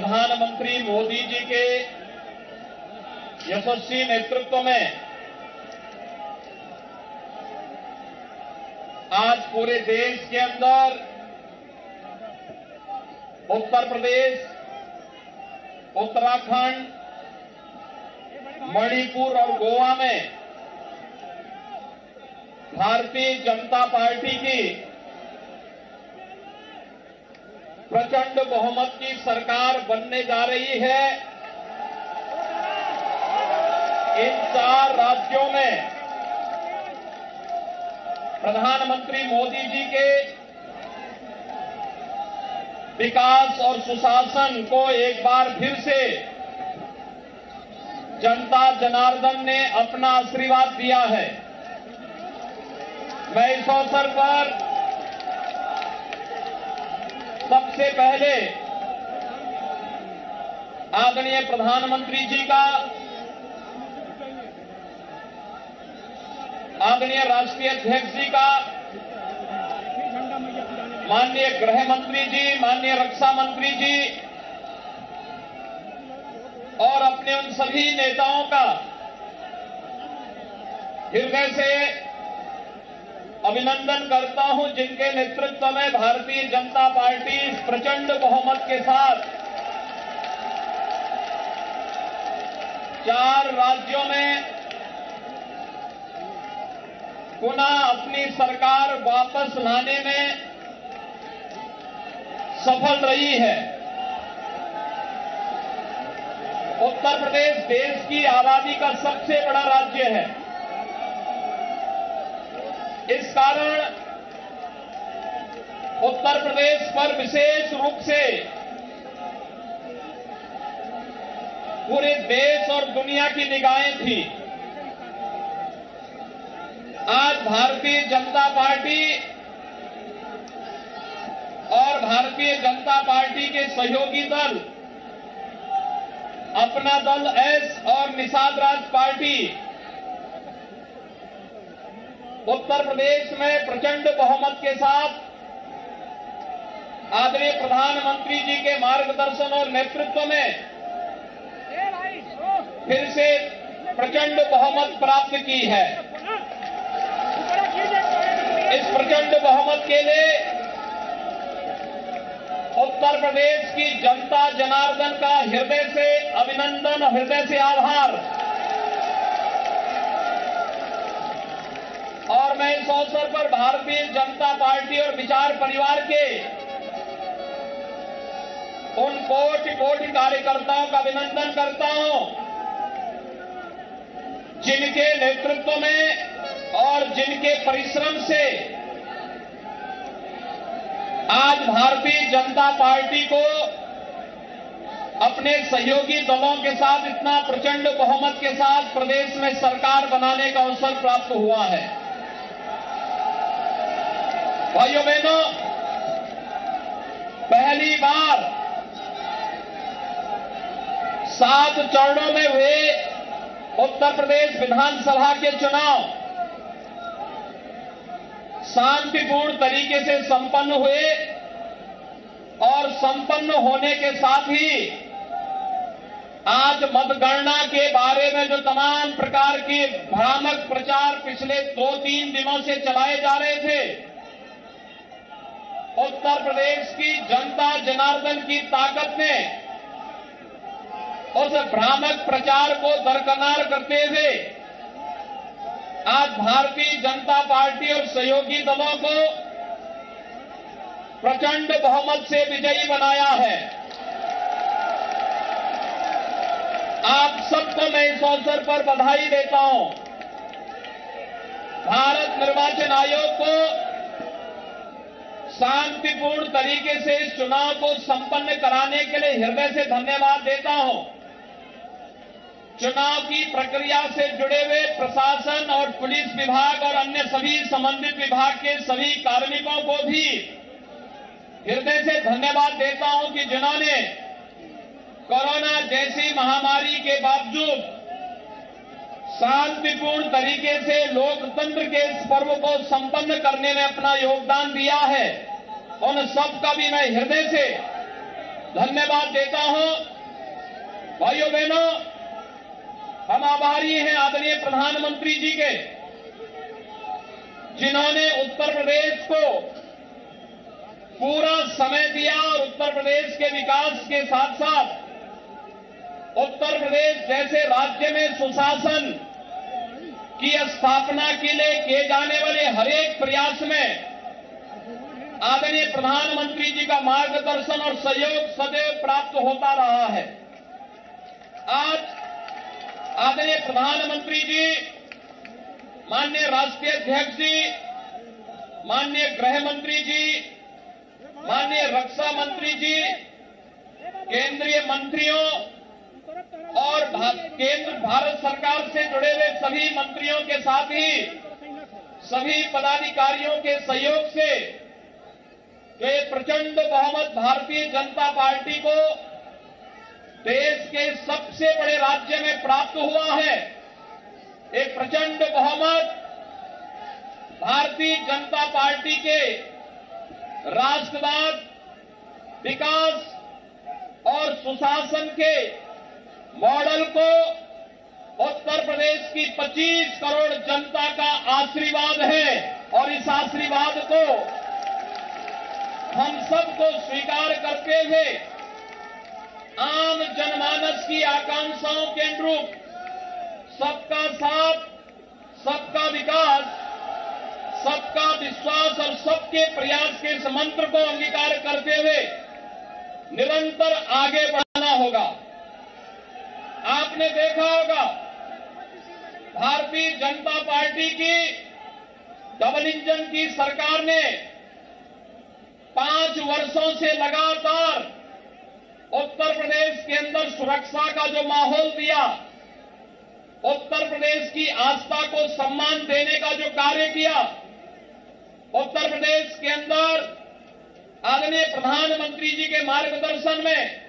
प्रधानमंत्री मोदी जी के यशस्वी नेतृत्व में आज पूरे देश के अंदर उत्तर प्रदेश, उत्तराखंड, मणिपुर और गोवा में भारतीय जनता पार्टी की प्रचंड बहुमत की सरकार बनने जा रही है। इन चार राज्यों में प्रधानमंत्री मोदी जी के विकास और सुशासन को एक बार फिर से जनता जनार्दन ने अपना आशीर्वाद दिया है। मैं इस अवसर पर सबसे पहले आदरणीय प्रधानमंत्री जी का आदरणीय राष्ट्रीय अध्यक्ष जी का माननीय गृह मंत्री जी, माननीय रक्षा मंत्री जी और अपने उन सभी नेताओं का हृदय से अभिनंदन करता हूँ जिनके नेतृत्व में भारतीय जनता पार्टी प्रचंड बहुमत के साथ चार राज्यों में पुनः अपनी सरकार वापस लाने में सफल रही है। उत्तर प्रदेश देश की आबादी का सबसे बड़ा राज्य है। इस कारण उत्तर प्रदेश पर विशेष रूप से पूरे देश और दुनिया की निगाहें थी। आज भारतीय जनता पार्टी और भारतीय जनता पार्टी के सहयोगी दल, अपना दल एस और निषाद राज पार्टी उत्तर प्रदेश में प्रचंड बहुमत के साथ आदरणीय प्रधानमंत्री जी के मार्गदर्शन और नेतृत्व में फिर से प्रचंड बहुमत प्राप्त की है। इस प्रचंड बहुमत के लिए उत्तर प्रदेश की जनता जनार्दन का हृदय से अभिनंदन हृदय से आभार। मैं इस अवसर पर भारतीय जनता पार्टी और विचार परिवार के उन कोटि कोटि कार्यकर्ताओं का अभिनंदन करता हूँ, जिनके नेतृत्व में और जिनके परिश्रम से आज भारतीय जनता पार्टी को अपने सहयोगी दलों के साथ इतना प्रचंड बहुमत के साथ प्रदेश में सरकार बनाने का अवसर प्राप्त हुआ है। भाइयों बहनों, पहली बार सात चरणों में हुए उत्तर प्रदेश विधानसभा के चुनाव। शांतिपूर्ण तरीके से संपन्न हुए और संपन्न होने के साथ ही आज मतगणना के बारे में जो तमाम प्रकार के भ्रामक प्रचार पिछले दो तीन दिनों से चलाए जा रहे थे उत्तर प्रदेश की जनता जनार्दन की ताकत ने उस भ्रामक प्रचार को दरकनार करते हुए आज भारतीय जनता पार्टी और सहयोगी दलों को प्रचंड बहुमत से विजयी बनाया है। आप सबको मैं इस अवसर पर बधाई देता हूँ। भारत निर्वाचन आयोग को शांतिपूर्ण तरीके से इस चुनाव को संपन्न कराने के लिए हृदय से धन्यवाद देता हूँ। चुनाव की प्रक्रिया से जुड़े हुए प्रशासन और पुलिस विभाग और अन्य सभी संबंधित विभाग के सभी कार्मिकों को भी हृदय से धन्यवाद देता हूँ कि जिन्होंने कोरोना जैसी महामारी के बावजूद शांतिपूर्ण तरीके से लोकतंत्र के इस पर्व को संपन्न करने में अपना योगदान दिया है। उन सबका भी मैं हृदय से धन्यवाद देता हूँ। भाइयों बहनों, हम आभारी हैं आदरणीय प्रधानमंत्री जी के, जिन्होंने उत्तर प्रदेश को पूरा समय दिया और उत्तर प्रदेश के विकास के साथ साथ उत्तर प्रदेश जैसे राज्य में सुशासन की स्थापना के लिए किए जाने वाले हरेक प्रयास में आदरणीय प्रधानमंत्री जी का मार्गदर्शन और सहयोग सदैव प्राप्त होता रहा है। आज आदरणीय प्रधानमंत्री जी माननीय राष्ट्रीय अध्यक्ष जी माननीय गृह मंत्री जी माननीय रक्षा मंत्री जी केंद्रीय मंत्रियों और भा, केंद्र भारत सरकार से जुड़े हुए सभी मंत्रियों के साथ ही सभी पदाधिकारियों के सहयोग से वे प्रचंड बहुमत भारतीय जनता पार्टी को देश के सबसे बड़े राज्य में प्राप्त हुआ है। एक प्रचंड बहुमत भारतीय जनता पार्टी के राष्ट्रवाद, विकास और सुशासन के मॉडल को उत्तर प्रदेश की 25 करोड़ जनता का आशीर्वाद है और इस आशीर्वाद को हम सबको स्वीकार करते हुए आम जनमानस की आकांक्षाओं के अनुरूप सबका साथ, सबका विकास, सबका विश्वास और सबके प्रयास के इस मंत्र को अंगीकार करते हुए निरंतर आगे बढ़ाना होगा। आपने देखा होगा, भारतीय जनता पार्टी की डबल इंजन की सरकार ने पाँच वर्षों से लगातार उत्तर प्रदेश के अंदर सुरक्षा का जो माहौल दिया, उत्तर प्रदेश की आस्था को सम्मान देने का जो कार्य किया, उत्तर प्रदेश के अंदर आदरणीय प्रधानमंत्री जी के मार्गदर्शन में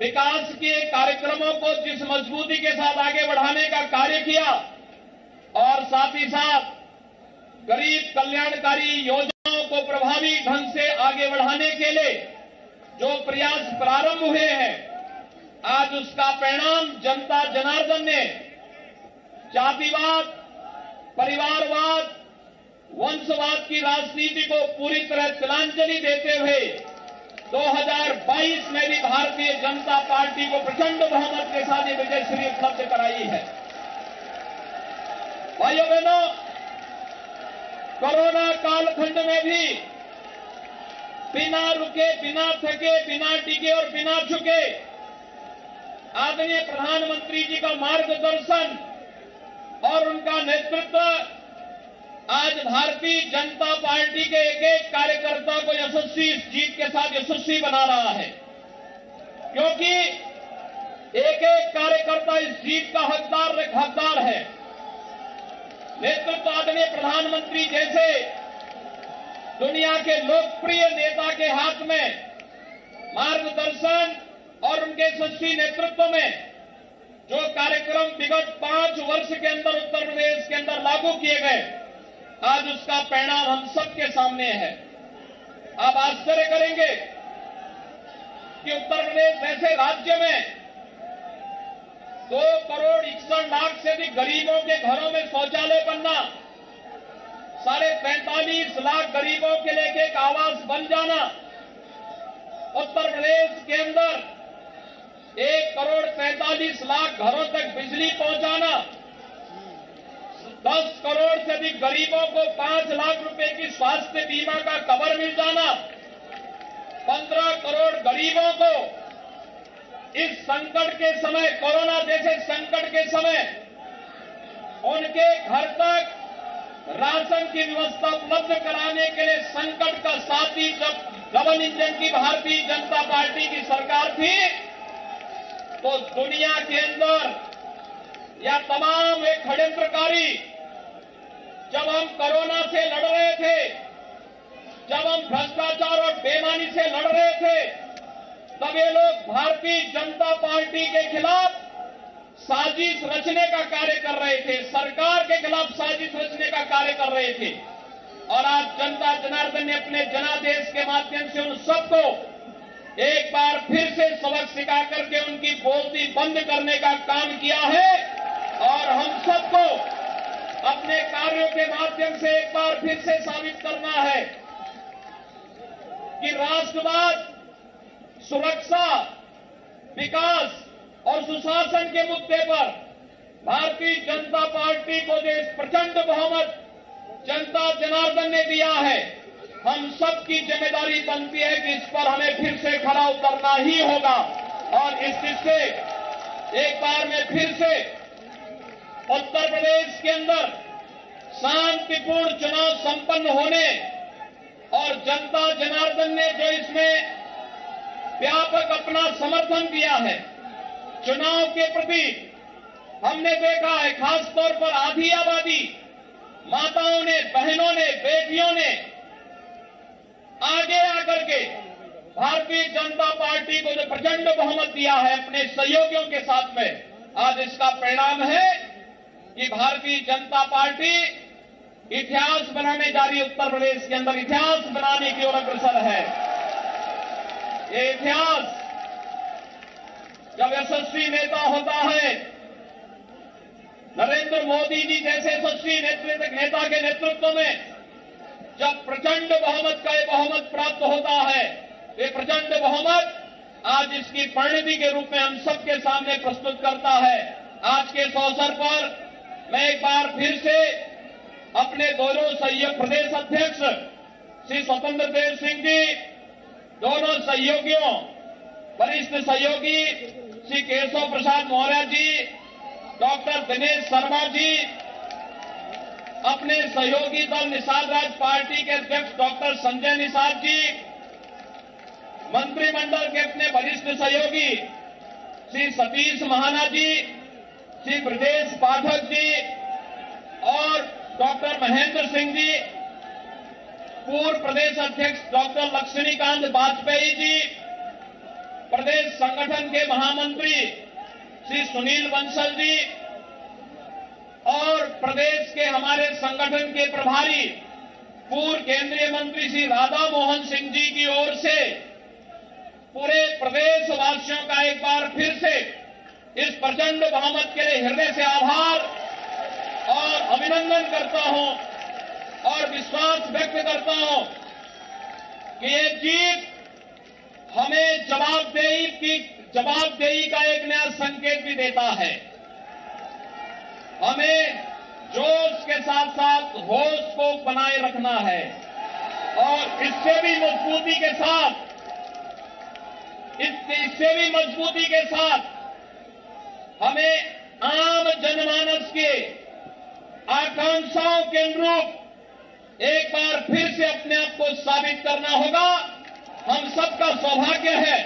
विकास के कार्यक्रमों को जिस मजबूती के साथ आगे बढ़ाने का कार्य किया और साथ ही साथ गरीब कल्याणकारी योजनाओं को प्रभावी ढंग से आगे बढ़ाने के लिए जो प्रयास प्रारंभ हुए हैं, आज उसका परिणाम जनता जनार्दन ने जातिवाद, परिवारवाद, वंशवाद की राजनीति को पूरी तरह तिलांजलि देते हुए 2022 में भी भारतीय जनता पार्टी को प्रचंड बहुमत के साथ ये विजय श्री उपलब्ध कराई है। भाइयों बहनों कोरोना कालखंड में भी बिना रुके, बिना थके, बिना टिके और बिना झुके आदरणीय प्रधानमंत्री जी का मार्गदर्शन और उनका नेतृत्व आज भारतीय जनता पार्टी के एक एक कार्यकर्ता को यशस्वी इस जीत के साथ यशस्वी बना रहा है। क्योंकि एक एक कार्यकर्ता इस जीत का हकदार नेतृत्व आदरणीय प्रधानमंत्री जैसे दुनिया के लोकप्रिय नेता के हाथ में मार्गदर्शन और उनके यशस्वी नेतृत्व में जो कार्यक्रम विगत पाँच वर्ष के अंदर उत्तर प्रदेश के अंदर लागू किए गए, आज उसका परिणाम हम सबके सामने है। आप आश्चर्य करेंगे कि उत्तर प्रदेश ऐसे राज्य में इकसठ लाख से अधिक गरीबों के घरों में शौचालय बनना, साढ़े पैंतालीस लाख गरीबों के लेके एक आवास बन जाना, उत्तर प्रदेश के अंदर एक करोड़ पैंतालीस लाख घरों तक बिजली पहुंचाना, दस करोड़ से अधिक गरीबों को पाँच लाख रुपए की स्वास्थ्य बीमा का कवर मिल जाना, पंद्रह करोड़ गरीबों को इस संकट के समय, कोरोना जैसे संकट के समय, उनके घर तक राशन की व्यवस्था उपलब्ध कराने के लिए संकट का साथी जब डबल इंजन की भारतीय जनता पार्टी की सरकार थी तो दुनिया के अंदर या तमाम एक षड्यंत्रकारी जब हम कोरोना से लड़ रहे थे, जब हम भ्रष्टाचार और बेमानी से लड़ रहे थे, तब ये लोग भारतीय जनता पार्टी के खिलाफ साजिश रचने का कार्य कर रहे थे। सरकार के खिलाफ साजिश रचने का कार्य कर रहे थे। और आज जनता जनार्दन ने अपने जनादेश के माध्यम से उन सबको एक बार फिर से सबक सिखा करके उनकी बोलती बंद करने का काम किया है। और हम सबको अपने कार्यों के माध्यम से एक बार फिर से साबित करना है कि राष्ट्रवाद, सुरक्षा विकास और सुशासन के मुद्दे पर भारतीय जनता पार्टी को इस प्रचंड बहुमत जनता जनार्दन ने दिया है, हम सबकी ज़िम्मेदारी बनती है कि इस पर हमें फिर से खड़ा उतरना ही होगा। और इस से एक बार में फिर से उत्तर प्रदेश के अंदर शांतिपूर्ण चुनाव संपन्न होने और जनता जनार्दन ने जो इसमें व्यापक अपना समर्थन दिया है। चुनाव के प्रति हमने देखा है, खासतौर पर आधी आबादी, माताओं ने, बहनों ने, बेटियों ने, आगे आकर के भारतीय जनता पार्टी को जो प्रचंड बहुमत दिया है अपने सहयोगियों के साथ में, आज इसका परिणाम है कि भारतीय जनता पार्टी इतिहास बनाने जा रही उत्तर प्रदेश के अंदर इतिहास बनाने की ओर अग्रसर है। ये इतिहास जब यशस्वी नेता होता है, नरेंद्र मोदी जी जैसे यशस्वी नेतृत्व नेता के नेतृत्व में जब प्रचंड बहुमत का ये बहुमत प्राप्त होता है ये प्रचंड बहुमत आज इसकी परिणति के रूप में हम सबके सामने प्रस्तुत करता है। आज के इस अवसर पर मैं एक बार फिर से अपने दोनों सहयोग प्रदेश अध्यक्ष श्री स्वतंत्र देव सिंह जी दोनों सहयोगियों, वरिष्ठ सहयोगी श्री केशव प्रसाद मौर्य जी, डॉक्टर दिनेश शर्मा जी, अपने सहयोगी दल निषाद राज पार्टी के अध्यक्ष डॉक्टर संजय निषाद जी, मंत्रिमंडल के अपने वरिष्ठ सहयोगी श्री सतीश महाना जी, श्री ब्रजेश पाठक जी और डॉक्टर महेंद्र सिंह जी पूर्व प्रदेश अध्यक्ष डॉक्टर लक्ष्मीकांत वाजपेयी जी, प्रदेश संगठन के महामंत्री श्री सुनील बंसल जी, और प्रदेश के हमारे संगठन के प्रभारी पूर्व केंद्रीय मंत्री श्री राधा मोहन सिंह जी की ओर से पूरे प्रदेशवासियों का एक बार फिर से इस प्रचंड बहुमत के लिए हृदय से आभार और अभिनंदन करता हूँ। और विश्वास व्यक्त करता हूँ कि ये जीत हमें जवाबदेही की, जवाबदेही का एक नया संकेत भी देता है। हमें जोश के साथ साथ होश को बनाए रखना है और इससे भी मजबूती के साथ इससे भी मजबूती के साथ हमें आम जनमानस के आकांक्षाओं के अनुरूप एक बार फिर से अपने आप को साबित करना होगा। हम सबका सौभाग्य है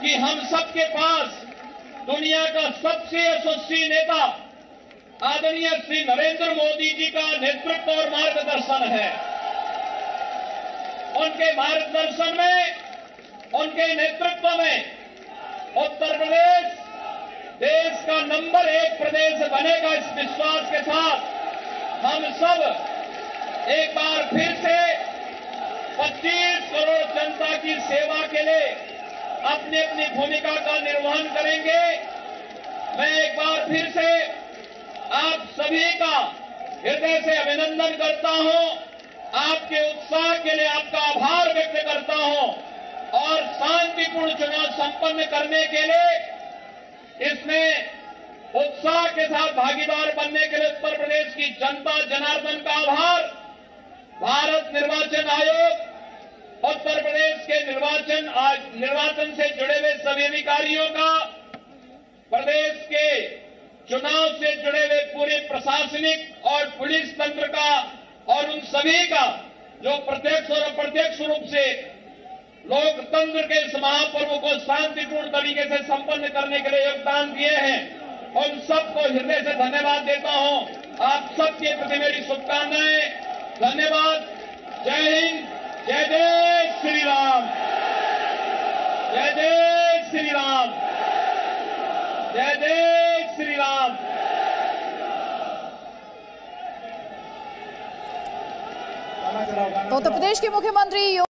कि हम सबके पास दुनिया का सबसे यशस्वी नेता आदरणीय श्री नरेंद्र मोदी जी का नेतृत्व और मार्गदर्शन है। उनके मार्गदर्शन में, उनके नेतृत्व में उत्तर प्रदेश देश का नंबर एक प्रदेश बनेगा इस विश्वास के साथ। हम सब एक बार फिर से 25 करोड़ जनता की सेवा के लिए अपनी अपनी भूमिका का निर्वहन करेंगे। मैं एक बार फिर से आप सभी का हृदय से अभिनंदन करता हूँ। आपके उत्साह के लिए आपका आभार व्यक्त करता हूँ और शांतिपूर्ण चुनाव संपन्न करने के लिए इसमें उत्साह के साथ भागीदार बनने के लिए उत्तर प्रदेश की जनता जनार्दन का आभार। भारत निर्वाचन आयोग, उत्तर प्रदेश के निर्वाचन आज, निर्वाचन से जुड़े हुए सभी अधिकारियों का, प्रदेश के चुनाव से जुड़े हुए पूरे प्रशासनिक और पुलिस तंत्र का, और उन सभी का, जो प्रत्यक्ष और अप्रत्यक्ष रूप से लोकतंत्र के इस महापर्व को शांतिपूर्ण तरीके से संपन्न करने के लिए योगदान दिए हैं, उन सबको हृदय से धन्यवाद देता हूँ। आप सबके प्रति मेरी शुभकामनाएँ धन्यवाद। जय हिंद, जय जय श्री राम। जय जय श्री राम। जय जय श्री राम। उत्तर प्रदेश के मुख्यमंत्री